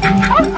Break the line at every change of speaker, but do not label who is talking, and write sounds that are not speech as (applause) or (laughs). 啊 (laughs) 啊